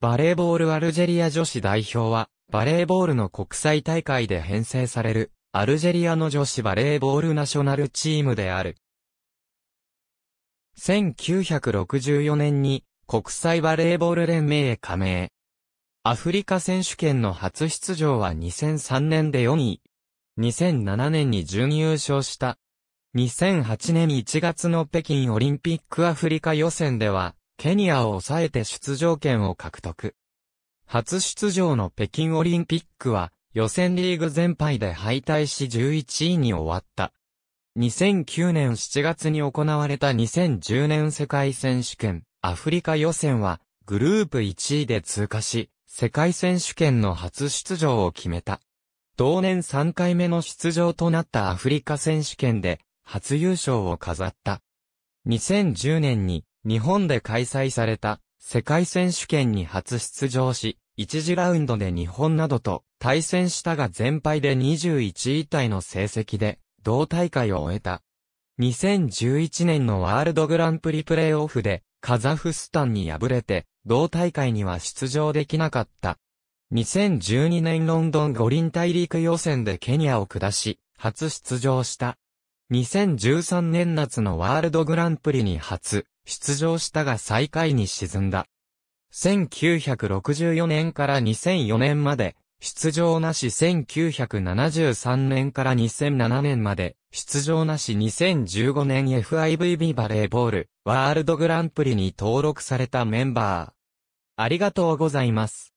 バレーボールアルジェリア女子代表は、バレーボールの国際大会で編成される、アルジェリアの女子バレーボールナショナルチームである。1964年に、国際バレーボール連盟へ加盟。アフリカ選手権の初出場は2003年で4位。2007年に準優勝した。2008年1月の北京オリンピックアフリカ予選では、ケニアを抑えて出場権を獲得。初出場の北京オリンピックは、予選リーグ全敗で敗退し11位に終わった。2009年7月に行われた2010年世界選手権アフリカ予選はグループ1位で通過し、世界選手権の初出場を決めた。同年3回目の出場となったアフリカ選手権で初優勝を飾った。2010年に日本で開催された世界選手権に初出場し、1次ラウンドで日本などと対戦したが全敗で21位タイの成績で同大会を終えた。2011年のワールドグランプリプレーオフでカザフスタンに敗れて同大会には出場できなかった。2012年ロンドン五輪大陸予選でケニアを下し、初出場した。2013年夏のワールドグランプリに初出場したが最下位に沈んだ。1964年から2004年まで出場なし1973年から2007年まで出場なし2015年 FIVB バレーボールワールドグランプリに登録されたメンバー。ありがとうございます。